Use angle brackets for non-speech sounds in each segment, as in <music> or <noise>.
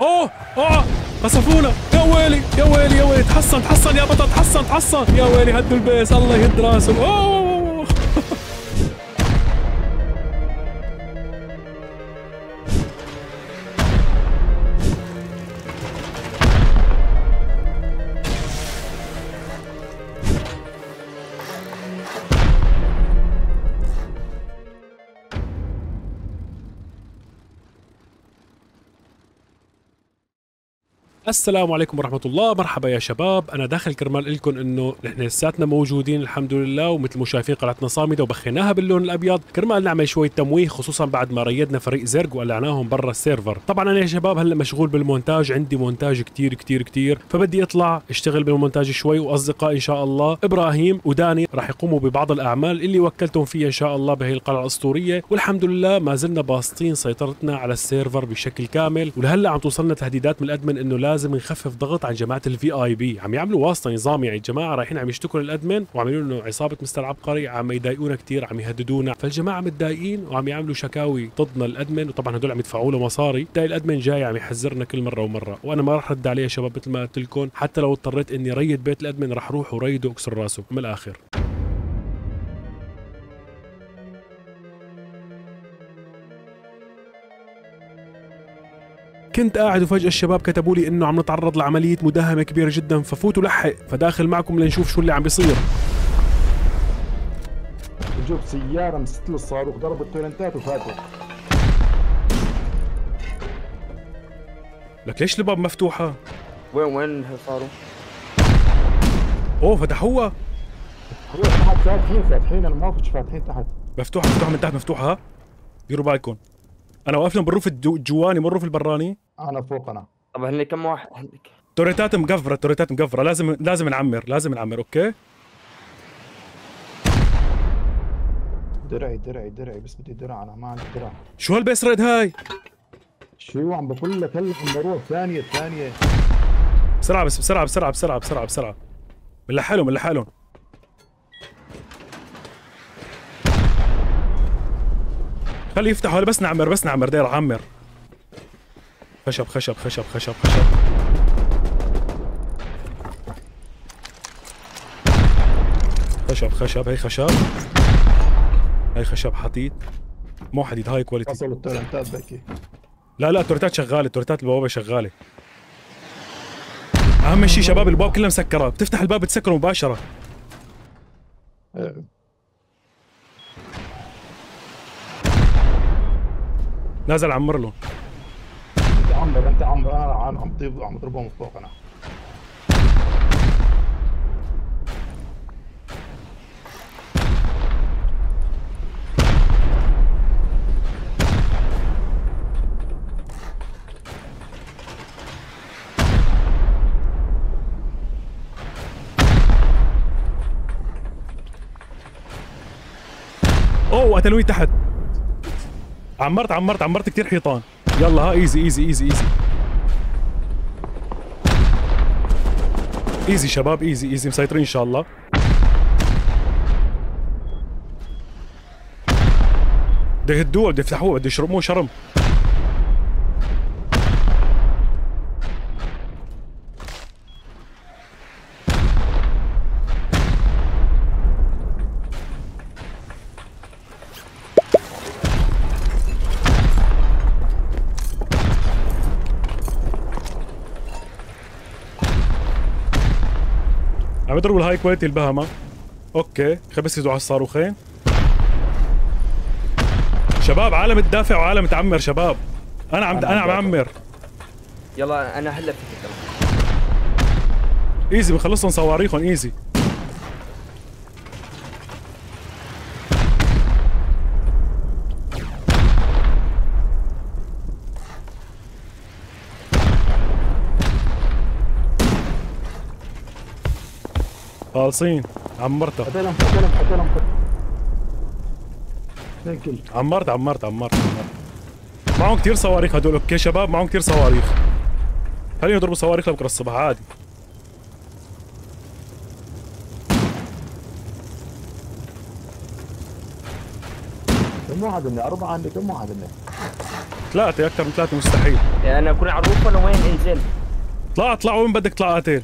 أوه أوه. قصفونا يا ويلي يا ويلي يا ويلي. تحصن تحصن يا بطل تحصن تحصن. يا ويلي هدوا البيس. الله يهد راسهم أوه. السلام عليكم ورحمة الله. مرحبا يا شباب. أنا داخل كرمال لكم إنه نحن لساتنا موجودين الحمد لله ومثل ما شايفين قلعتنا صامدة وبخيناها باللون الأبيض. كرمال نعمل شوية تمويه خصوصا بعد ما ريدنا فريق زرق وقلعناهم برا ال server. طبعا أنا يا شباب هلأ مشغول بالمونتاج عندي مونتاج كتير كتير كتير. فبدي أطلع أشتغل بالمونتاج شوي وأصدقائي إن شاء الله إبراهيم وداني راح يقوموا ببعض الأعمال اللي وكلتهم فيها إن شاء الله بهي القلعة الأسطورية. والحمد لله ما زلنا باسطين سيطرتنا على ال server بشكل كامل. ولهلأ عم توصلنا تهديدات من ال admin إنه لازم نخفف ضغط عن جماعة ال VIP عم يعملوا واسطة نظام يعني الجماعه رايحين عم يشتكوا لل admin وعم انه عصابة مستر عبقري عم يضايقونا كثير عم يهددونا. فالجماعة متضايقين وعم يعملوا شكاوي ضدنا ال admin. وطبعا هدول عم يدفعوا له مصاري. تلاقي ال admin جاي عم يحذرنا كل مرة ومرة. وأنا ما راح رد عليه يا شباب مثل ما قلت لكم. حتى لو اضطريت إني raid بيت ال admin راح أروح و raid ه وأكسر راسه. من الآخر. كنت قاعد وفجأة الشباب كتبوا لي إنه عم نتعرض لعملية مداهمة كبيرة جدا ففوتوا لحق. فداخل معكم لنشوف شو اللي عم بيصير. جوب سيارة مسكت له الصاروخ ضرب التورنتات وفاتوا لك ليش الباب مفتوحة؟ وين وين صاروا؟ أوه فتحوها. هو تحت فاتحين فاتحين أنا ما فيش فاتحين تحت. مفتوحة مفتوحة من تحت مفتوحة. ها؟ ديروا بالكم. أنا واقف لهم بالروف الجو- الجواني مو الروف البراني. أنا فوق أنا. طب هن كم واحد؟ عندك؟ توريتات مقفرة توريتات مقفرة لازم لازم نعمر لازم نعمر أوكي؟ درعي درعي درعي بس بدي درع أنا ما عندي درع. شو هال base raid هاي؟ شو عم بقول لك؟ هلا عم بروح. ثانية ثانية. بسرعة بس بسرعة بسرعة بسرعة بسرعة بسرعة. من لحالهم من لحالهم. خلي يفتحوا هلا بس نعمر بس نعمر داير عمر. خشب خشب خشب خشب خشب. خشب خشب هي خشب. هي خشب حديد. مو حديد هاي كواليتي وصلوا التورنتات بكي لا لا التورتات شغالة التورتات البوابة شغالة. أهم شيء شباب الباب كلها مسكره بتفتح الباب بتسكره مباشرة. إيه. نازل عمر له. عمر انت أنا عم عم ضرب عم ضربهم فوق أنا. أوه قتلوني تحت. عمرت عمرت عمرت كثير حيطان. يلا ها easy easy easy easy easy شباب easy easy مسيطرين إن شاء الله. بده يهدوه بده يفتحوه بده يشربوه شرم. الهاي كواليتي البهمة أوكي خلي بس يدوا على الصاروخين. شباب عالم تدافع وعالم تعمر شباب. أنا عم أنا أنا عم عم اعمر يلا أنا هلا فيك. إيزي بنخلصهم صواريخهم إيزي. خالصين. عمرتها قتلهم قتلهم قتلهم اثنين كل عمرت عمرت عمرت عمرت. معهم كثير صواريخ هدول. أوكي شباب معهم كثير صواريخ. خلينا نضربوا صواريخ لبكرة الصبح عادي. كم واحد مني أربعة عندي كم واحد مني ثلاثة أكثر من ثلاثة مستحيل. يعني على الروف ولا وين؟ انزل. طلع اطلع وين بدك تطلع قاتل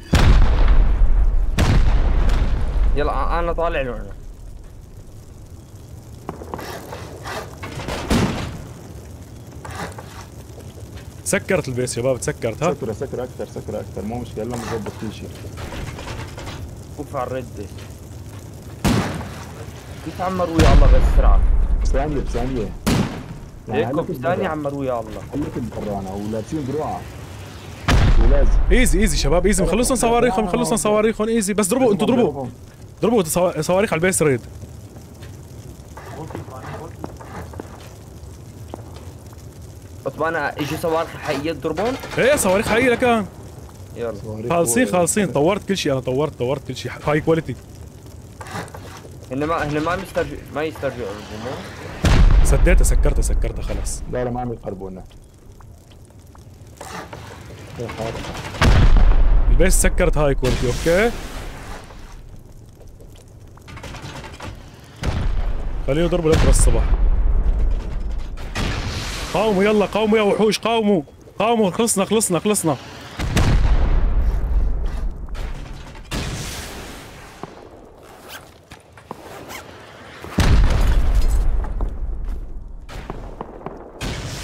يلا أنا طالع له أنا. سكرت ال base شباب تسكرت ها؟ سكر سكر أكثر سكر أكثر مو مشكلة لما نظبط كل شيء. كف على ال raid. بس كيف عمروا يا الله بس بسرعة ثانية بثانيه يعني هيك في ثانية عمروا يا الله. خليكم برانا ولابسين دروعة. ولازم. easy easy شباب easy. مخلصن صواريخهم مخلصن صواريخهم easy. بس ضربوا أنتوا ضربوا ضربوا صوا- صواريخ على ال base raid طب أنا إجي صواريخ حقيقية تضربون؟ إيه صواريخ حقيقية لكان يلا. خالصين خالصين. طورت كل شيء أنا طورت طورت كل شيء. high quality هن ما هن ما مسترجع ما يسترجعوا الهجوم سديتها سكرتها سكرتها خلاص. لا لا ما عم يقربونا. ال base سكرت high quality okay. خليه يضربوا لبكره الصبح قاوموا يلا قاوموا يا وحوش قاوموا. قاوموا. خلصنا خلصنا خلصنا.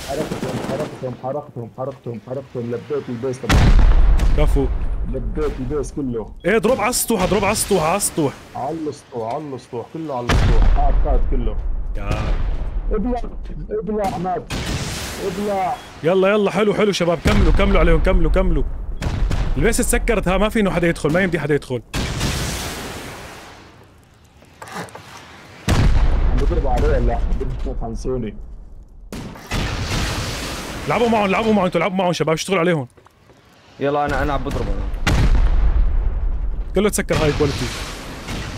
حركتهم حركتهم حركتهم حركتهم لبيت طبعا كفو. لبيت ال base كله. إيه ضرب على السطوح ضرب على السطوح على السطوح. على السطوح على السطوح كله على السطوح قاعد قاعد كله. يا ابلع ابلع مات. ابلع يلا يلا حلو حلو شباب. كملوا كملوا عليهم كملوا كملوا. ال base تسكرت ها ما في انه حدا يدخل ما يمدي حدا يدخل. عم بضربوا عليه لا بدهم يخلصوني لعبوا معهم لعبوا معهم أنتوا لعبوا معهم شباب اشتغلوا عليهم. يلا أنا أنا عم بضرب أنا كله تسكر high quality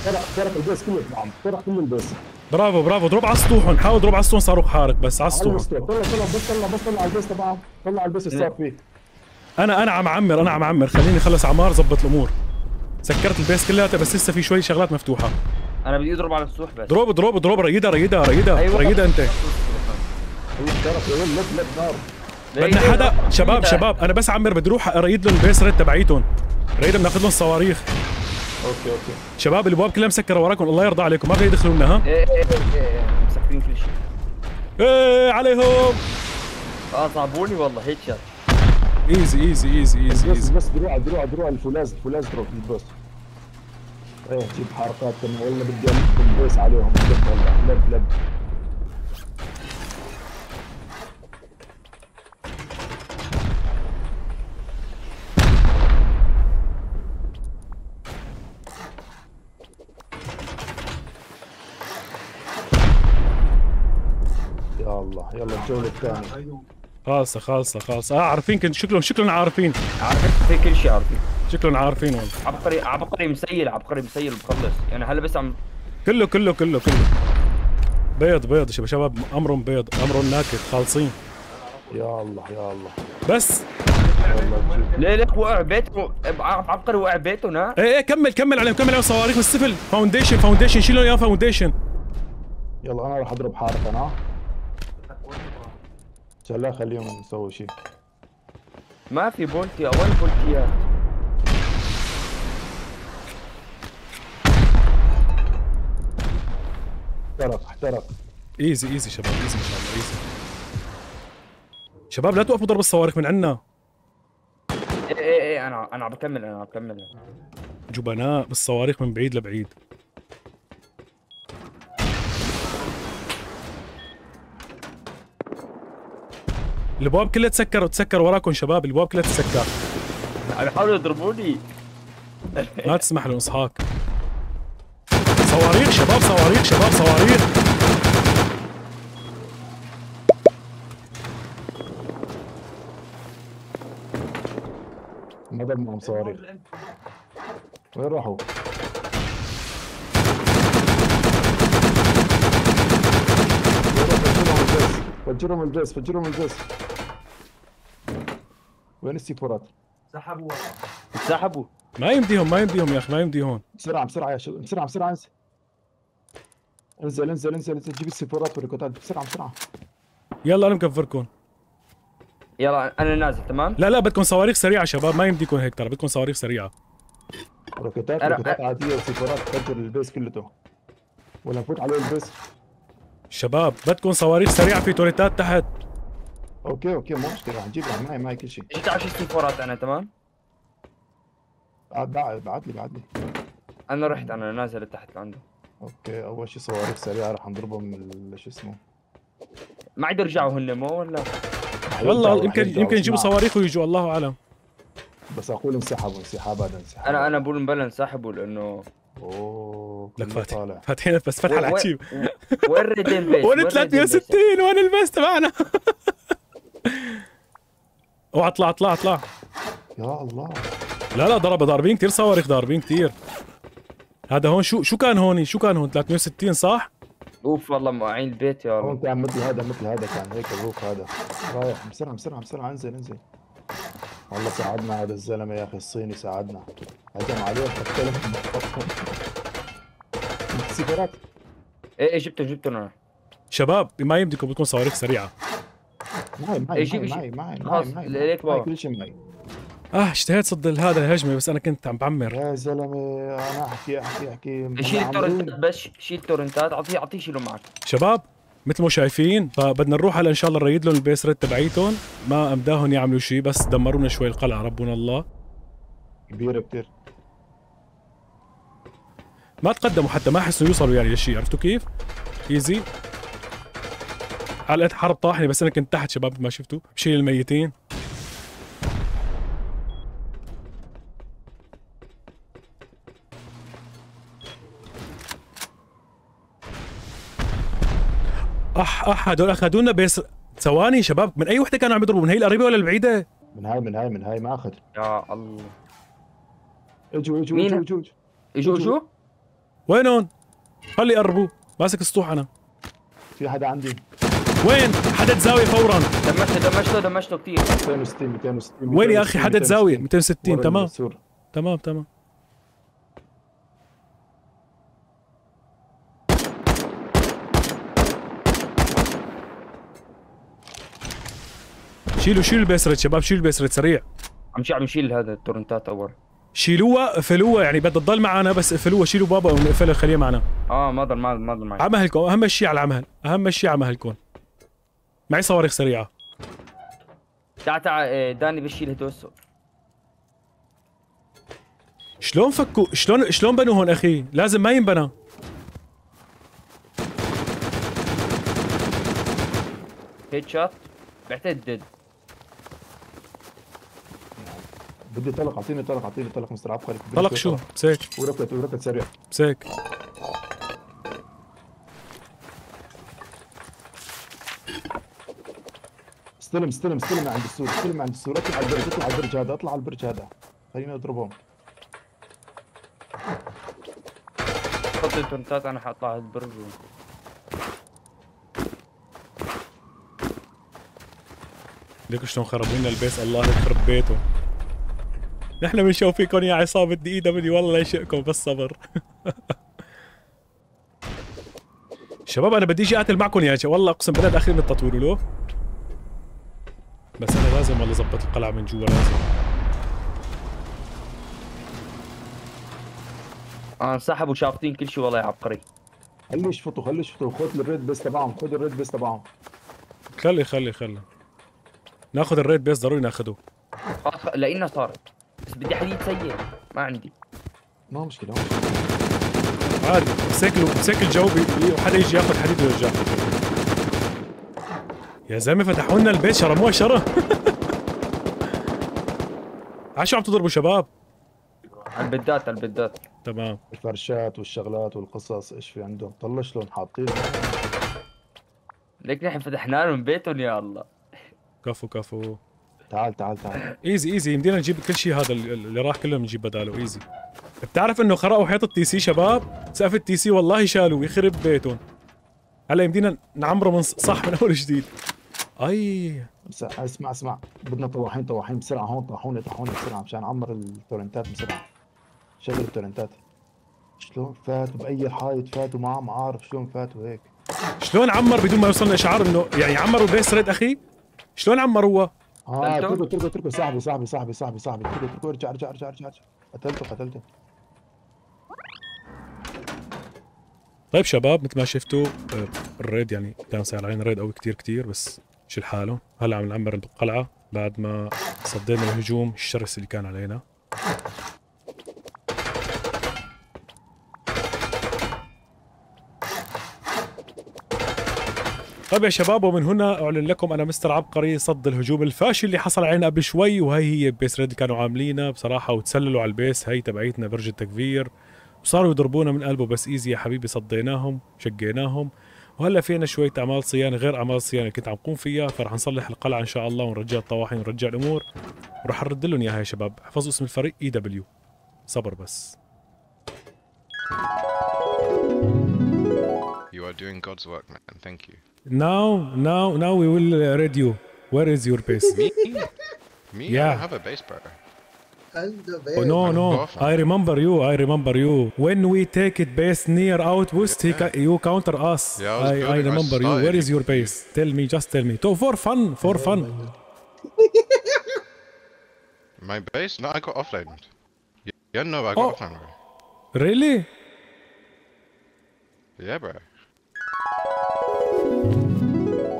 سرق سرق ال base كله. نعم سرق كل ال base. برافو برافو. ضرب على السطوحهم حاول ضرب على السطوح صاروخ حارق بس على السطوح السطوح. طلع طلع بس طلع بس طلع على ال base تبعه. طلع على ال base اللي صار فيه. أنا أنا عم اعمر أنا عم اعمر خليني اخلص عمار زبط الأمور. سكرت ال base كلها بس لسه في شوي شغلات مفتوحة. أنا بدي أضرب على السطوح بس. ضرب ضرب ضرب raid ها raid ها raid ها. أيوة. raid ها أنت. نار. بدنا حدا. شباب شباب. أنا بس عمر بدي أروح أ raid لهم ال base raid تبعيتهم. raid ها بناخذ لهم صواريخ. okay okay. شباب الابواب كلها مسكره وراكم الله يرضى عليكم. ما في يدخلوا لنا ها؟ إيه إيه إيه إيه إيه مسكرين كل شيء. إيه عليهم. آه صعبوني والله هيك شات ايزي ايزي ايزي ايزي بس بس دروع دروع دروع الفولاذ الفولاذ دروع البيس إيه جيب حركات والله بدي الف البيس عليهم. لب والله لب لب يا الله يلا الجولة الثانية. خالصة خالصة خالصة. آه عارفين كنت شكلهم شكلهم عارفين. عارفين في كل شيء عارفين. شكلهم عارفين والله. عبقري عبقري مسيل عبقري مسيل بخلص يعني هلا بس عم كله كله كله كله. بيض بيض شباب شباب أمرهم بيض. أمرهم ناكد خالصين. يا الله يا الله. بس. ليه ليك وقع بيته. عبقري وقع بيته نا إيه إيه كمل كمل عليهم كمل عليهم. صواريخ من السفل فاونديشن فاونديشن شيلوا يا فاونديشن يلا أنا راح أضرب حارة أنا عشان لا خليهم يسووا شيء. ما في بولتي وين بولتيات احترق احترق. easy easy شباب easy ان شاء الله easy. شباب لا توقفوا ضرب الصواريخ من عنا. إيه إيه إيه أنا أنا عم بكمل أنا عم بكمل. جبناء بالصواريخ من بعيد لبعيد. الابواب كلها تسكر وتسكر وراكم شباب الابواب كلها تسكر. عم يحاولوا يضربوني. ما تسمح لهم اصحاك صواريخ شباب صواريخ شباب صواريخ. ما ضل معهم صواريخ. وين راحوا؟ فجرهم ال base فجرهم ال base وين السيفورات؟ انسحبوا ما يمديهم ما يمديهم يا أخي ما يمديهم بسرعة بسرعة يا شو بسرعة بسرعة انزل. انزل انزل انزل. انزل جيب السيفورات والريكوتات بسرعة بسرعة. يلا أنا مكفركم. يلا أنا نازل تمام؟ لا لا بدكم صواريخ سريعة شباب ما يمديكم هيك ترى بدكم صواريخ سريعة. روكيتات أنا- روكيتات عادية وسيفورات تفجر ال base كلته. ولا نفوت عليه ال base. شباب بدكم صواريخ سريعة في توريتات تحت. okay okay مو مشكله رح نجيب معي معي كل شيء جبت 10 سيفورات أنا تمام بعد بعد بعد لي بعد لي أنا رحت أنا نازل لتحت لعنده okay أول شيء صواريخ سريعه رح نضربهم من ال- شو اسمه؟ ما عاد يرجعوا هن مو ولا؟ والله يمكن يمكن يجيبوا. صواريخ ويجوا الله أعلم. بس أقول انسحبوا انسحاب هذا انسحاب. أنا أنا بقول مبلا انسحبوا لأنه أوه لك فاتح. طالع؟ فاتحين بس فتح العجيب وين- ريدين بيس وين وين ريدين بيس؟ 360 وين <laughs> البس تبعنا <laughs> اوعى اطلع اطلع اطلع. يا الله. لا لا ضرب ضاربين كثير صواريخ ضاربين كثير هذا هون شو شو كان هون؟ شو كان هون؟ 360 صح؟ اوف والله موقعين البيت يا هون رب كان مثل هذا مثل هذا كان هيك الروف هذا. رايح بسرعة بسرعة بسرعة انزل انزل. والله ساعدنا هذا الزلمة يا أخي الصيني ساعدنا. هجم عليه قتلهم سيجارات. إيه إيه جبته جبته أنا. شباب ما يمديكم بدكم صواريخ سريعة. معي معي معي. معي معي خلاص، معي معي ليك معي بابا. كل شيء معي آه اشتهيت صد هذا الهجمه بس أنا كنت عم بعمر. يا زلمة أنا أحكي أحكي أحكي. شيل هم توريتات عاملين. بس شيل توريتات اعطيه اعطيه شيله معك. شباب مثل ما شايفين فبدنا نروح هلا إن شاء الله نريد لهم ال base raid تبعيتهم. ما أمداهم يعملوا شيء بس دمرونا شوي القلعه ربنا الله. كبيره كثير ما تقدموا حتى ما حسوا يوصلوا يعني لشيء عرفتوا كيف؟ easy علقت حرب طاحنة بس أنا كنت تحت شباب ما شفتوا بشيل الميتين. اح أح هدول أخذونا بس ثواني شباب من أي وحدة كانوا عم يضربوا؟ من هي القريبة ولا البعيدة؟ من هاي من هاي من هاي ما اخذ يا الله. اجوا اجوا مين؟ اجوا. اجوا اجوا. اجوا. وينهم؟ خلي يقربوا. ماسك السطوح أنا. في حدا عندي؟ وين؟ حدد زاوية فورا؟ دمجته دمجته دمجته كثير 260 260 وين يا أخي؟ حدد زاوية. 260 ورا تمام. تمام تمام. شيلوا شيلوا البيسرت شباب شيلوا البيسرت سريع. عم عم يشيل هذا التورنتات اول شيلوها قفلوها يعني بدها تضل معنا بس قفلوها شيلوا بابا ونقفلها خليها معنا. آه ما ضل ما ما ضل معي عمهلكم أهم شيء على العمهل أهم شيء عمهلكم معي صواريخ سريعة. تعال تعال إيه، داني بشيل هدوس شلون فكوا؟ شلون شلون بنوا هون أخي؟ لازم ما ينبنى. headshot بعتقد ديد بدي طلق أعطيني طلق أعطيني طلق مستر عبقري. طلق شو؟ مساك وركض وركض سريع مساك استلم استلم استلم عند السور استلم عند السور. اطلع على البرج اطلع على البرج هذا اطلع على البرج هذا. خلينا نضربهم حط التوريتات أنا حاطلع البرج. و- ليكوا شلون خربوا لنا ال base الله يخرب بيته. نحن بنشوف فيكم يا عصابة DAW والله لا يشئكم بالصبر. <laughs> شباب أنا بدي إجي أقاتل معكم يا شباب والله أقسم بالله داخلين من التطوير له بس أنا لازم والله أظبط القلعة من جوا لازم. آه انسحبوا شافطين كل شيء والله يا عبقري. خليه يشفطوا خليه يشفطوا. خذ ال raid base تبعهم خذ ال raid base تبعهم. خلي خلي خلي. ناخذ الريد بيس ضروري ناخذه. خلاص خ- لقينا صارت. بس بدي حديد سيء. ما عندي. ما مشكلة. عادي. سيكل سيكل جو بي- وحدا يجي ياخذ حديد ويرجع. يا زلمة فتحوا لنا البيت شرموها شره <laughs> عشو عم تضربوا شباب. على البدات على البدات. تمام. الفرشات والشغلات والقصص إيش في عندهم؟ طلع شلون حاطين. ليك نحن فتحنا لهم بيتهم يا الله. كفو كفو. تعال تعال تعال. easy easy. يمدينا نجيب كل شيء هذا اللي اللي راح كله نجيب بداله. easy. بتعرف إنه خرقوا حيط ال TC شباب؟ سقف ال TC والله شالوه يخرب بيتهم. هلا يمدينا نعمره من صح من أول جديد أي. بس اسمع اسمع. بدنا طواحين طواحين بسرعة هون طاحوني طاحوني بسرعة مشان نعمر التوريتات بسرعة. شغل التوريتات. شلون فاتوا بأي حائط فاتوا ما عم عارف شلون فاتوا هيك شلون عمر بدون ما يوصلنا إشعار إنه يعني عمروا ال base raid أخي؟ شلون عمروها آه قتلته؟ اتركه اتركه اتركه صاحبي صاحبي صاحبي صاحبي صاحبي. اتركه اتركه ارجع ارجع ارجع ارجع. قتلته قتلته طيب شباب مثل ما شفتوا آه، ال raid يعني كان صاير علينا raid قوي كتير كتير بس شيل حاله. هلا عم نعمر القلعه بعد ما صدينا الهجوم الشرس اللي كان علينا. طيب يا شباب ومن هنا أعلن لكم أنا مستر عبقري صد الهجوم الفاشل اللي حصل علينا قبل شوي وهي هي base raid كانوا عاملينها بصراحة وتسللوا على ال base. هي تبعيتنا برج التكفير. وصاروا يضربونا من قلبه بس easy يا حبيبي صديناهم شقيناهم. وهلا فينا شوية أعمال صيانة غير أعمال صيانة كنت عم قوم فيها فرح نصلح القلعة إن شاء الله ونرجع الطواحن ونرجع الأمور وراح نرد لهم إياها يا شباب احفظوا اسم الفريق AW صبر بس You are doing God's work, man. Thank you. now now now we will read you where is your base Me? Me? I Yeah. don't have a base, bro. Oh, no, no. I remember you. I remember you. When we take it base near outpost, he ca- you counter us. Yeah, I I, I remember you. Where is your base? Tell me, just tell me. So for fun, for fun. <laughs> My base? No, I got offlined. Y- Yeah, no, I got Oh. offline. Really? Yeah, bro.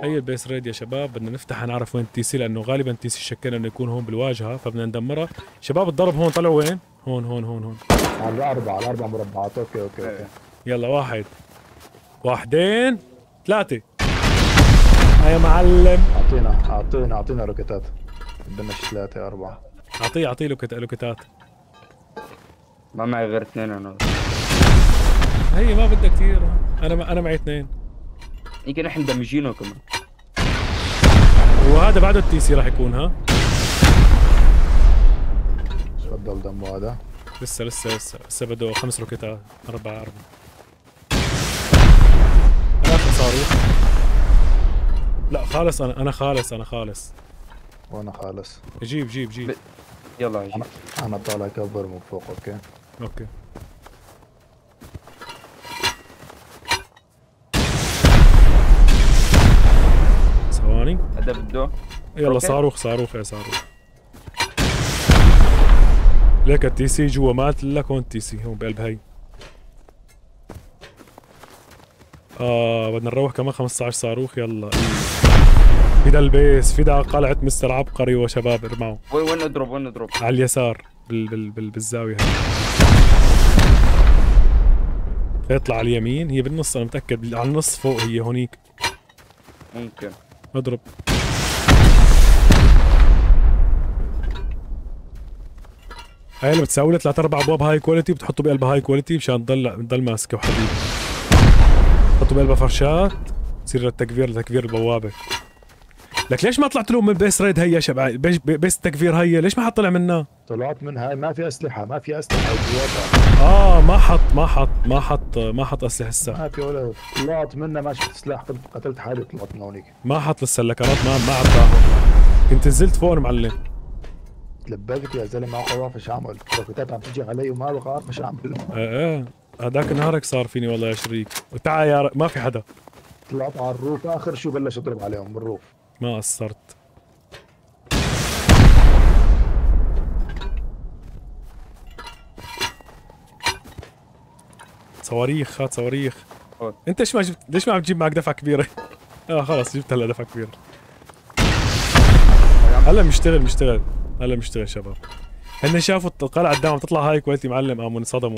هي ال base raid يا شباب بدنا نفتح نعرف وين ال TC لأنه غالبا ال TC شكينا إنه يكون هون بالواجهة فبدنا ندمرها شباب الضرب هون طلعوا وين؟ هون هون هون هون. على الأربعة على الاربع مربعات. okay okay okay. يلا واحد. واحدين ثلاثة. يا معلم. أعطينا أعطينا أعطينا روكيتات. بدنا شي ثلاثة أربعة. أعطيه أعطيه لوكت- لوكتات ما معي غير اثنين أنا. هي ما بدها كثير. أنا ما أنا معي اثنين. يمكن إحنا مدمجينه كمان. وهذا بعده ال TC راح يكون ها؟ تفضل دمو هذا. لسه لسه لسه لسه بده خمس روكيتات أربعة أربعة. أنا آخر صاروخ لا خالص أنا أنا خالص أنا خالص. وأنا خالص. جيب جيب جيب. ب- يلا هجي أنا أنا طالع cover من فوق okay؟ okay. هذا بده يلا. صاروخ صاروخ يا صاروخ. ليك ال TC جوا مات لك هون ال TC هون بقلب هي آه بدنا نروح كمان 15 صاروخ يلا. فدا ال base فدا قلعة مستر عبقري وشباب ارمعوا. وين وين اضرب وين اضرب على اليسار بال بال بال بالزاوية هاي. يطلع على اليمين هي بالنص أنا متأكد على النص فوق هي هونيك. ممكن. اضرب هاي اللي بتساوي لها ثلاث أربع أبواب high quality بتحطه بقلبها high quality مشان تضل تضل ماسكه وحديد حطوا بقلبها فرشات تصير للتكفير لتكفير البوابة. لك ليش ما طلعت لهم من بيس ريد هي يا شباب؟ بيس التكفير هي ليش ما حط طلع منها؟ طلعت من هاي ما في أسلحة ما في أسلحة. آه ما حط ما حط ما حط ما حط أسلحة هسه. ما في ولا طلعت منها ما شفت سلاح قتلت- حالي طلعت من هونيك. ما حط السلكرات ما ما عطاهم كنت نزلت فوق معلم. تلبقت يا زلمة ما بعرف إيش أعمل. روكيتات عم تجي علي وما بعرف إيش أعمل. إيه إيه. هذاك نهارك صار فيني والله يا شريك. وتعا يا ر... ما في حدا. طلعت على الروف آخر شو بلش أضرب عليهم بالروف. ما قصرت. صواريخ هات صواريخ. خذ. أنت إيش ما جبت ليش ما عم تجيب معك دفعة كبيرة؟ <laughs> آه خلص جبت هلا دفعة كبيرة. هلا مشتغل مشتغل. هلا مشتغل شباب. هن شافوا القلعة قدام تطلع هاي كويتي معلم قاموا انصدموا.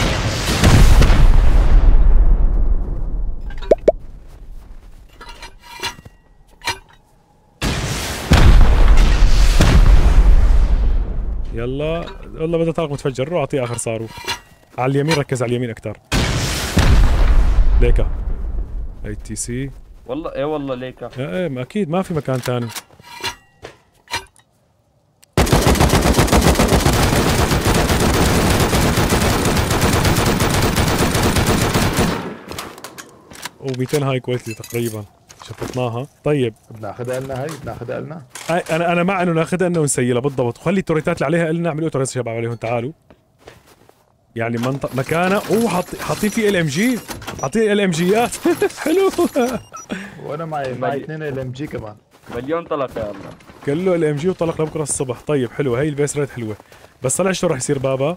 يلا والله بده طارق متفجر روح أعطيه آخر صاروخ. على اليمين ركز على اليمين أكثر ليكا. اي تي سي والله إيه والله ليك إيه ما أكيد ما في مكان ثاني و200 high quality تقريبا شفطناها. طيب. بناخذها لنا هي بناخذها لنا. هاي أنا أنا مع إنه ناخذها انه ونسيلها بالضبط. وخلي ال turretات اللي عليها لنا اعملوا turret شباب عليهم تعالوا. يعني منطق مكانها أوه حاط حاطين فيه LMG. حاطين LMGات. <laughs> حلو. وأنا معي معي اثنين LMG كمان. مليون طلقه يا الله. كله LMG وطلق لبكرة الصبح. طيب حلو هي ال base raid حلوة. بس طلع شلون راح يصير بابا؟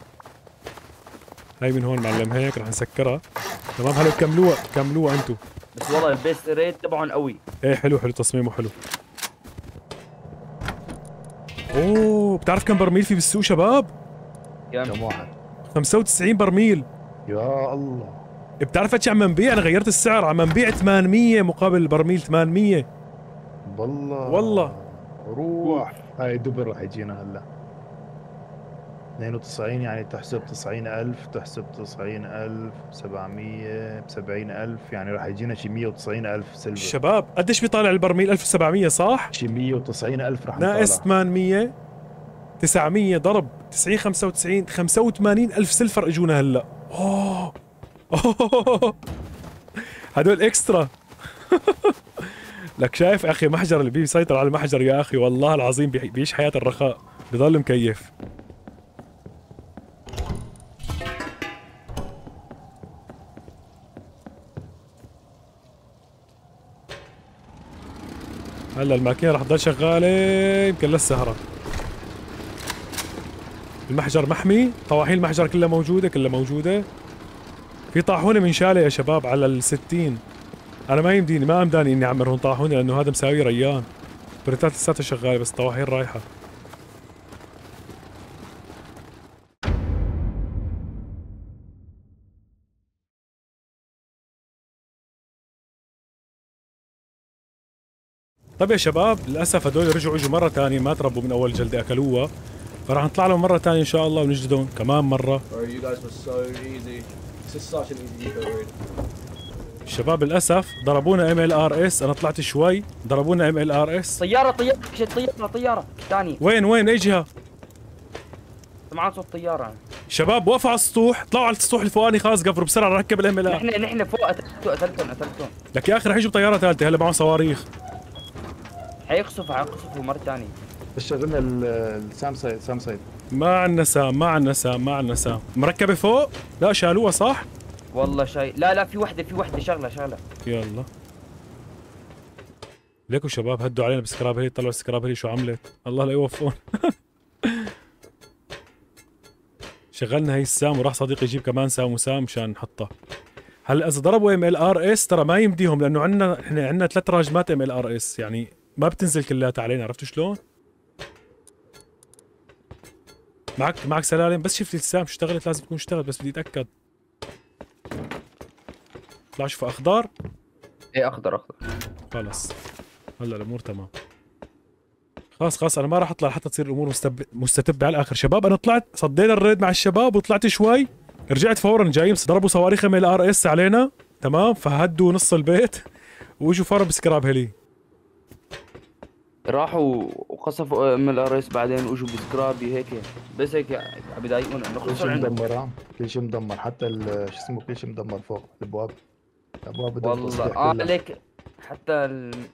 هاي من هون معلم هيك راح نسكرها. تمام؟ هلأ كملوها كملوها أنتم بس والله ال base raid تبعهم قوي. إيه حلو حلو تصميمه حلو. اوه بتعرف كم برميل في بالسوق شباب؟ كم؟ كم واحد؟ 95 برميل. يا الله. بتعرف إيش عم نبيع؟ أنا غيرت السعر عم نبيع 800 مقابل البرميل 800 والله والله. روح. هاي double راح يجينا هلا. 92 يعني تحسب 90000 تحسب 90000 700 ب 70000 يعني راح يجينا شي 190000 سيلفر الشباب قديش بيطالع البرميل؟ 1700 صح؟ شي 190000 راح ناقص نطالع 800 900 ضرب 90 95 85 ألف سلفر اجونا هلا. أوه! أوه. هدول إكسترا. <laughs> لك شايف أخي محجر اللي بيسيطر على المحجر يا أخي والله العظيم بيعيش حياة الرخاء بضل مكيف. هلا الماكينة رح تضل شغالة يمكن للسهره المحجر محمي طواحين المحجر كلها موجودة كلها موجودة. في طاحونة منشاله يا شباب على الستين. أنا ما يمديني ما أمداني إني اعمر هون طاحونة لأنه هذا مساوي ريان. بريتات لساتها شغالة بس طواحين رايحة. طيب يا شباب للأسف هدول رجعوا اجوا مرة ثانية ما تربوا من أول جلدة أكلوها. فراح نطلع لهم مرة ثانية إن شاء الله ونجلدهم كمان مرة. الشباب للأسف ضربونا MLRS أنا طلعت شوي. ضربونا MLRS طيارة طيارة shit طيارة طيارة. ثاني. وين وين؟ أي جهة؟ سمعان صوت طيارة. شباب وقفوا على السطوح. طلعوا على السطوح الفوقاني خلاص قفروا بسرعة ركب ال MLR نحن نحن فوق قتلتهم قتلتهم قتلتهم لك يا أخي رح يجوا بطيارة ثالثة. هلا معهم صواريخ. حيقصفوا حيقصفوا مرة ثانية بس شغلنا ال- ال SAM site SAM site. ما عندنا سام ما عندنا سام ما عندنا سام. مركبه فوق؟ لا شالوها صح؟ والله شيء لا لا في وحدة في وحدة شغلة شغلة. يلا. ليكوا شباب هدوا علينا ب scrap heli طلعوا ال scrap heli شو عملت؟ الله لا يوفقون <laughs> شغلنا هي السام وراح صديقي يجيب كمان SAM و SAM مشان نحطها هلا إذا ضربوا MLRS ترى ما يمديهم لأنه عندنا إحنا عندنا ثلاث راجمات MLRS يعني ما بتنزل كلياتها علينا عرفتوا شلون؟ معك معك سلالم بس شفت السام اشتغلت لازم تكون اشتغلت بس بدي أتأكد. طلع شوف أخضر. إيه أخضر أخضر. خلص هلا الأمور تمام. خلاص خلاص أنا ما راح أطلع حتى تصير الأمور مستب... مستتبه على الآخر شباب. أنا طلعت صدينا ال raid مع الشباب وطلعت شوي. رجعت فورا جايين ضربوا صواريخ MLRS علينا. تمام؟ فهدوا نص البيت. واجوا فورا ب scrap heli راحوا وقصفوا MLRS بعدين واجوا ب scrap heli. بس هيك عم يضايقونا. إنه كل شيء مدمر؟ كل شيء مدمر. حتى ال- شو اسمه كل شيء مدمر فوق. الأبواب. الأبواب بدها والله. آه. ليك حتى الم-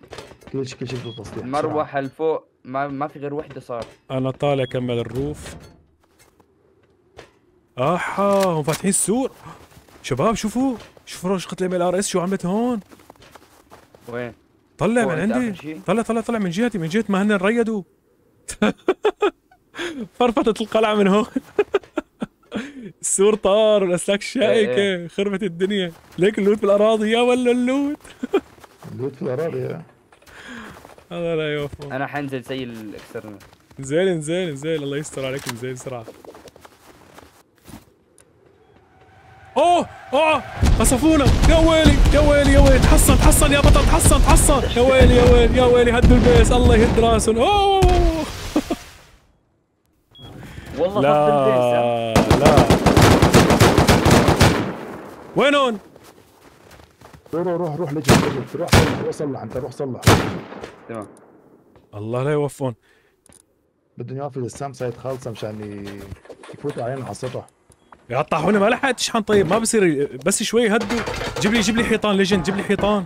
كل شيء كل شيء بده تصليح. المروحه الفوق ما ما في غير وحدة صار. أنا طالع كمل ال roof. آحا هم فاتحين السور. شباب شوفوا. شوفوا رشقة ال MLRS. شو عملت هون؟ وين؟ طلع من عندي؟ طلع طلع طلع من جهتي من جهه ما هن ريدوا <laughs> فرفطت القلعة من هون. <laughs> السور طار والأسلاك إيه. شائكه خربت الدنيا. ليك اللوت بالأراضي يا ولا اللوت. <laughs> اللوت في الاراضي يا. هذا لا يوفق أنا حنزل زي الاكسترنال انزين انزين انزين الله يستر عليك انزين بسرعة أوه أوه. قصفونا يا ويلي يا ويلي يا ويلي. تحصن تحصن يا بطل تحصن تحصن يا ويلي يا ويلي يا ويلي. هدوا ال base. الله يهد راسهم أوه. <laughs> والله فض ال base لا لا. وينون؟ روح روح روح روح لجهة لجهة. روح صلح روح صلح انت روح صلح. تمام. الله لا يوفون. بدهم يوقفوا ال SAM site خالصه مشان يفوتوا علينا على السطح يا طاحونه ما لحقت تشحن طيب ما بصير بس شوي هدوا. جيب لي جيب لي حيطان ليجند جيب لي حيطان.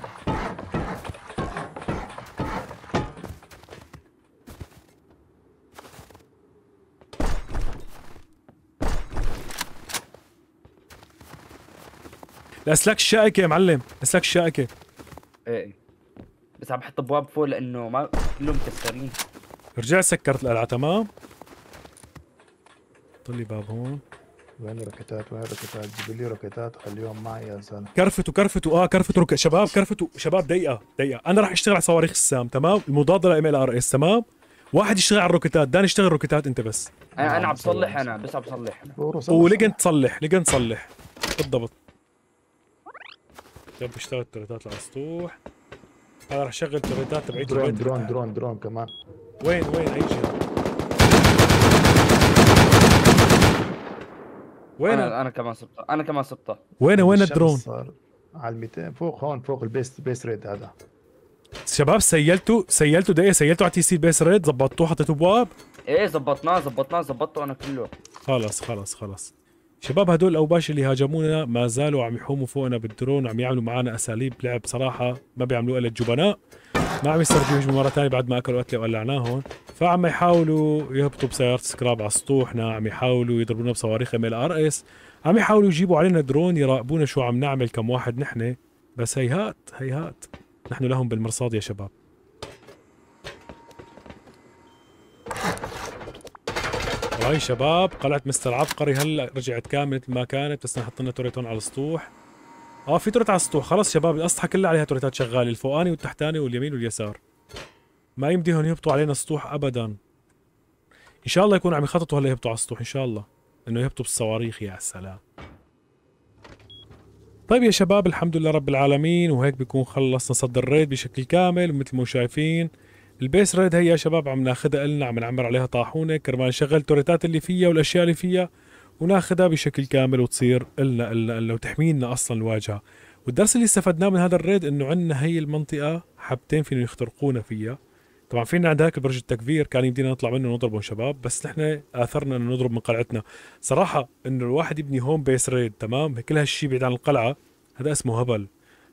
الاسلاك الشائكة يا معلم. الاسلاك الشائكة. إيه. بس عم بحط ابواب فوق لأنه ما كلهم مكسرين. رجعت سكرت القلعه تمام. طلي باب هون. وين الروكيتات وين الروكيتات جيب لي روكيتات خليهم معي يا زلمة. كرفتوا كرفتوا آه كرفتوا رك... شباب كرفتوا شباب دقيقة دقيقة. أنا راح أشتغل على صواريخ السام تمام؟ المضادة لل MLRS تمام؟ واحد يشتغل على الروكيتات دان يشتغل روكيتات أنت بس. أنا أنا عم بصلح أنا بس عم بصلح ولقن تصلح لقن تصلح. بالضبط. yep اشتغل التوريتات الاسطوح أنا راح أشغل التوريتات تبعيت drone. drone drone drone كمان. وين وين؟ أي جهه وين أنا أنا كمان صبته أنا كمان صبته وين وين الدرون؟ صار على ال 200 فوق هون فوق ال base base raid هذا. شباب سيلتوا سيلتوا دقيقة سيلتوا على TC base raid زبطتوه حطيتوا بواب. إيه زبطناه زبطناه زبطته أنا كله. خلص خلص خلص شباب هدول الاوباش اللي هاجمونا ما زالوا عم يحوموا فوقنا بالدرون وعم يعملوا معنا أساليب لعب بصراحه ما بيعملوها إلا الجبناء. ما عم يسترجوا يهجموا مره ثانية بعد ما أكلوا قتله وقلعناهم فعم يحاولوا يهبطوا بسيارة سكراب على سطوحنا عم يحاولوا يضربونا بصواريخ MLRS. عم يحاولوا يجيبوا علينا درون يراقبونا شو عم نعمل كم واحد نحن. بس هيهات هيهات. نحن لهم بالمرصاد يا شباب. هاي شباب قلعة مستر عبقري هلأ رجعت كاملة مثل ما كانت بس نحط لنا توريتون على السطوح. آه في turret على السطوح. خلص شباب الأسطح كلها عليها توريتات شغالة الفوقاني والتحتاني واليمين واليسار. ما يمديهم يهبطوا علينا سطوح ابدا. إن شاء الله يكونوا عم يخططوا هلأ يهبطوا على السطوح إن شاء الله. إنه يهبطوا بالصواريخ يا سلام. طيب يا شباب الحمد لله رب العالمين وهيك بيكون خلصنا صد ال raid بشكل كامل ومثل ما شايفين ال base raid هي يا شباب عم ناخذها لنا عم نعمر عليها طاحونة كرمال نشغل التوريتات اللي فيها والأشياء اللي فيها. وناخذها بشكل كامل وتصير إلنا إلنا إلنا وتحمينا أصلا الواجهة. والدرس اللي استفدناه من هذا ال raid إنه عندنا هي المنطقة حبتين فينا يخترقونا فيها. طبعا فينا عند هاك برج التكفير كان يمدينا نطلع منه ونضربهم شباب بس نحن آثرنا إنه نضرب من قلعتنا. صراحة إنه الواحد يبني هون base raid تمام؟ كل هالشيء بعيد عن القلعة هذا اسمه هبل.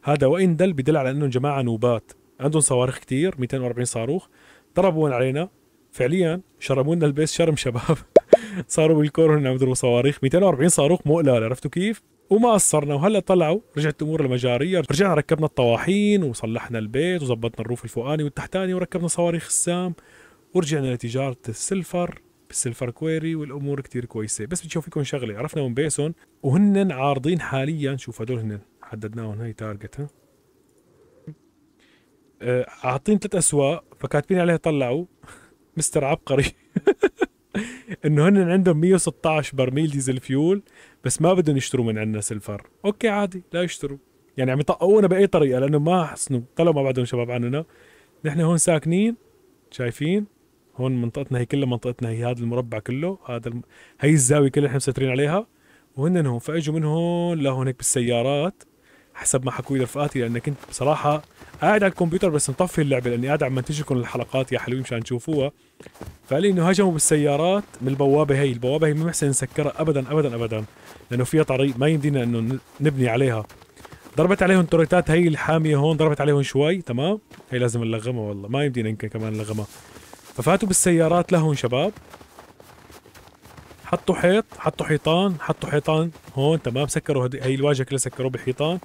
هذا وإن دل بدل على إنه جماعة نوبات. عندهم صواريخ كتير 240 صاروخ ضربوا علينا. فعليا شرموا لنا ال base شرم شباب. <laughs> صاروا بال core هن عم يضربوا صواريخ 240 صاروخ مو قلال عرفتوا كيف؟ وما قصرنا وهلا طلعوا رجعت الأمور لمجاريها. رجعنا ركبنا الطواحين وصلحنا البيت وظبطنا ال roof الفوقاني والتحتاني وركبنا صواريخ السام ورجعنا لتجارة ال sulfur بال sulfur quarry والأمور كتير كويسة. بس بدي فيكم شغلة عرفنا من بيسون وهن عارضين حاليا شوف هدول هن حددناهم هي target ها؟ آه، عاطين ثلاث أسواق فكاتبين عليها طلعوا. <laughs> مستر عبقري. <laughs> <laughs> انه هن عندهم 116 برميل diesel fuel بس ما بدهم يشتروا من عندنا sulfur okay عادي لا يشتروا. يعني عم يطقونا بأي طريقة لأنه ما حسنوا. طلعوا ما بعدهم شباب عننا. نحن هون ساكنين شايفين. هون منطقتنا هي كلها منطقتنا هي هذا المربع كله هذا الم... هي الزاوية كلها إحنا مسيطرين عليها. وهن هون فإجوا من هون لهون هيك بالسيارات. حسب ما حكوا لي رفقاتي لأن كنت بصراحة قاعد على الكمبيوتر بس مطفي اللعبة لأني قاعد عم منتج لكم الحلقات يا حلوين مشان تشوفوها. فقال لي إنه هجموا بالسيارات من البوابة هي البوابة هي ما محسن نسكرها ابدا ابدا ابدا لأنه فيها طريق ما يمدينا إنه نبني عليها. ضربت عليهم توريتات هي الحامية هون ضربت عليهم شوي تمام؟ هي لازم نلغمها والله ما يمدينا يمكن كمان نلغمها. ففاتوا بالسيارات لهون شباب. حطوا حيط حطوا حيطان حطوا حيطان هون تمام؟ سكروا هي الواجهة كلها سكروا بحيطان.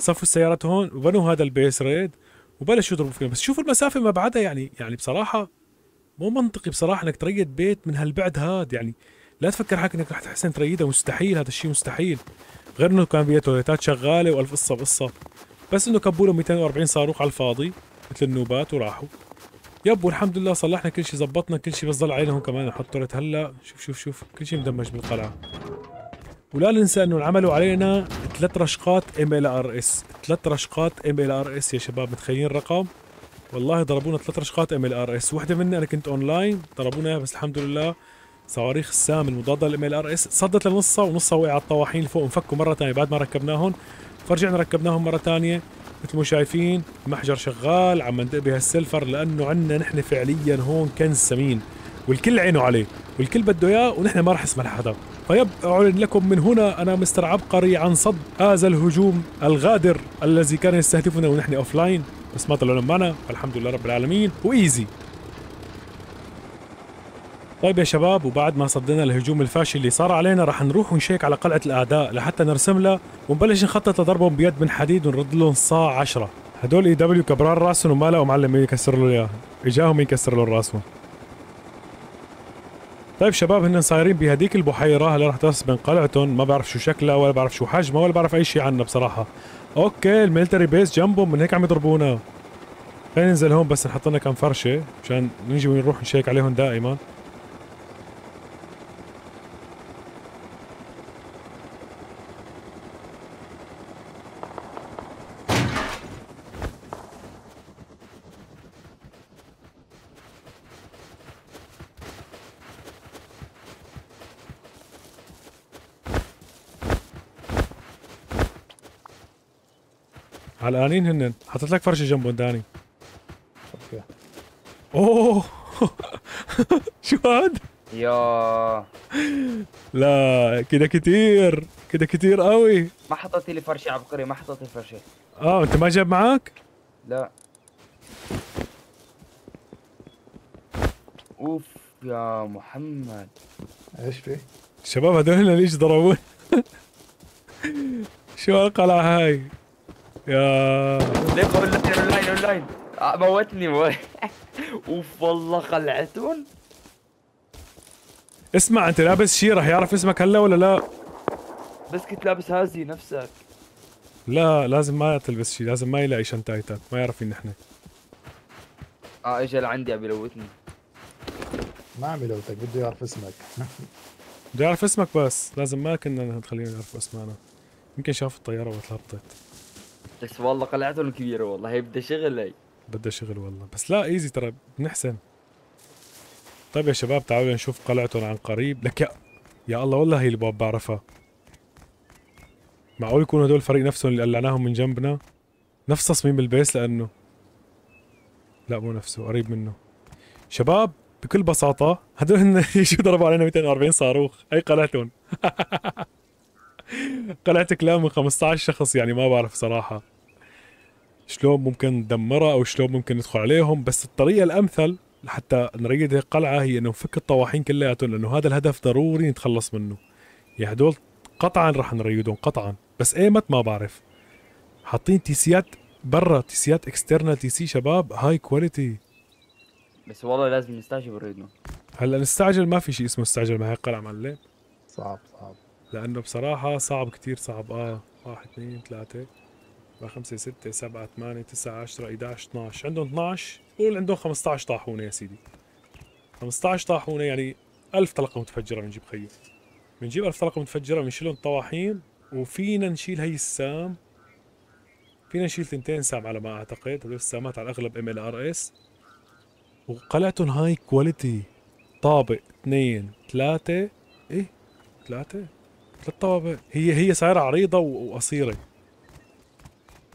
صفوا السيارات هون وبنوا هذا ال base raid وبلشوا يضربوا فيهم. بس شوفوا المسافة ما بعدها يعني يعني بصراحة مو منطقي بصراحة إنك تريد بيت من هالبعد هاد. يعني لا تفكر حالك إنك رح تحسن تريده مستحيل هذا الشيء مستحيل. غير إنه كان بيه توريتات شغالة وألف قصة بقصه بس إنه كبوا لهم 240 صاروخ على الفاضي مثل النوبات وراحوا. yep والحمد لله صلحنا كل شيء زبطنا كل شيء بس ضل علينا هون كمان نحط turret هلأ شوف شوف شوف كل شيء مدمج بالقلعة. ولا ننسى إنه عملوا علينا ثلاث رشقات MLRS ثلاث رشقات MLRS يا شباب متخيلين الرقم؟ والله ضربونا ثلاث رشقات MLRS وحدة مني أنا كنت اونلاين ضربونا بس الحمد لله صواريخ السام المضادة لل MLRS صدت لنصها ونصها وقع على الطواحين فوق انفكوا مرة ثانية بعد ما ركبناهم. فرجعنا ركبناهم مرة ثانية مثل ما شايفين المحجر شغال عم ندق بهال sulfur لأنه عندنا نحن فعليا هون كنز ثمين والكل عينه عليه والكل بده إياه ونحن ما رح نسمح لحدا. طيب أعلن لكم من هنا أنا مستر عبقري عن صد هذا الهجوم الغادر الذي كان يستهدفنا ونحن offline بس ما طلعوا معنا فالحمد لله رب العالمين. و easy. طيب يا شباب وبعد ما صدنا الهجوم الفاشل اللي صار علينا رح نروح ونشيك على قلعة الأعداء لحتى نرسم لها ونبلش نخطط لضربهم بيد من حديد ونرد لهم صاع عشرة. هدول EW كبران راسهم وما لقوا معلم يكسر له اياه اجاهم يكسر له راسهم طيب شباب هن صايرين بهديك البحيرة. هلا رح تسبن قلعتهم. ما بعرف شو شكلها ولا بعرف شو حجمها ولا بعرف أي شيء عنها بصراحة. okay ال military base جنبهم. من هيك عم يضربونا. خلينا ننزل هون بس نحط لنا كم فرشة مشان نيجي ونروح نشيك عليهم دائما. علقانين هن حطيت لك فرشة جنبهم داني أوكي. أوه. <laughs> شو هاد؟ يا. لا كده كتير. كده كتير قوي. ما حطيت لي فرشة عبقري ما حطيت لي فرشة. آه أنت ما جاب معك؟ لا. أوف يا محمد. إيش في؟ الشباب هذول ليش ضربون <laughs> شو هالقلعة هاي؟ يا ليه online online online آه، موتني موت. <laughs> أوف والله قلعتهم اسمع أنت لابس شي رح يعرف اسمك هلا ولا لا؟ بس كنت لابس هازي نفسك. لا لازم ما تلبس شي لازم ما يلاقي شنتايتك ما يعرف مين نحن. آه اجى لعندي عم يلوتني. ما عم يلوتك بده يعرف اسمك. <laughs> بده يعرف اسمك بس لازم ما كنا نخلينا يعرف اسمنا يمكن شاف الطيارة وتلبطت بس والله قلعتهم كبيرة والله هي بدها شغل هي. بدها شغل والله. بس لا ايزي ترى بنحسن طيب يا شباب تعالوا نشوف قلعتهم عن قريب. لك يا يا الله والله هي الباب بعرفها. معقول يكونوا هدول الفريق نفسهم اللي قلعناهم من جنبنا؟ نفس تصميم البيس لأنه. لا مو نفسه قريب منه. شباب بكل بساطة هدول <laughs> شو ضربوا علينا 240 صاروخ. هي قلعتهم. <laughs> قلعة كلام من 15 شخص يعني ما بعرف صراحة. شلون ممكن ندمرها أو شلون ممكن ندخل عليهم بس الطريقة الأمثل لحتى نريد هيك قلعه هي إنه نفك الطواحين كلياتهم لأنه هذا الهدف ضروري نتخلص منه. يعني هدول قطعا رح نريدهم قطعا. بس إيمت ما بعرف. حاطين TC ات برا TC ات external TC شباب high quality بس والله لازم نستعجل بال raid نا هلأ نستعجل ما في شيء اسمه استعجل مع هيك قلعه معلم. صعب صعب. لأنه بصراحة صعب كتير صعب. آه واحد اثنين ثلاثة أربعة خمسة ستة سبعة ثمانية تسعة عشرة 11 12 عندهم 12 قول عندهم 15 طاحونة يا سيدي. 15 طاحونة يعني 1000 طلقة متفجرة بنجيب خيو بنجيب 1000 طلقة متفجرة بنشيلهم طواحين وفينا نشيل هي السام. فينا نشيل ثنتين سام على ما أعتقد. هذول السامات على الأغلب MLRS. وقلعتهم high quality طابق اثنين ثلاثة. إيه؟ ثلاثة؟ ثلاث طوابق هي هي صايرة عريضة و- وقصيرة.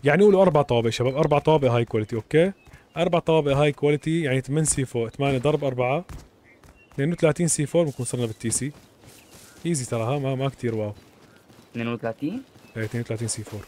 يعني قولوا أربع طوابق شباب. أربع طوابق high quality okay؟ أربع طوابق high quality يعني 8 C4 8 ضرب 4 32 C4 بنكون صرنا بال TC easy ترى ها ما ما كثير wow. 32 إيه، 32 C4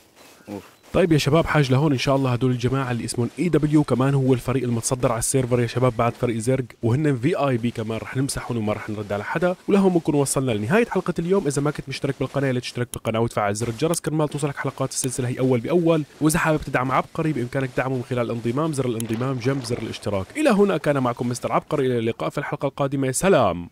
أوف. طيب يا شباب حاج لهون إن شاء الله هدول الجماعة اللي اسمهم AW كمان هو الفريق المتصدر على ال server يا شباب بعد فريق zerg وهن VIP كمان رح نمسحهم وما رح نرد على حدا ولهون بنكون وصلنا لنهاية حلقة اليوم. إذا ما كنت مشترك بالقناة لا تشترك بالقناة وتفعل زر الجرس كرمال توصلك حلقات السلسلة هي أول بأول. وإذا حابب تدعم عبقري بإمكانك دعمه من خلال الانضمام زر الانضمام جنب زر الاشتراك. إلى هنا كان معكم مستر عبقري إلى اللقاء في الحلقة القادمة. سلام.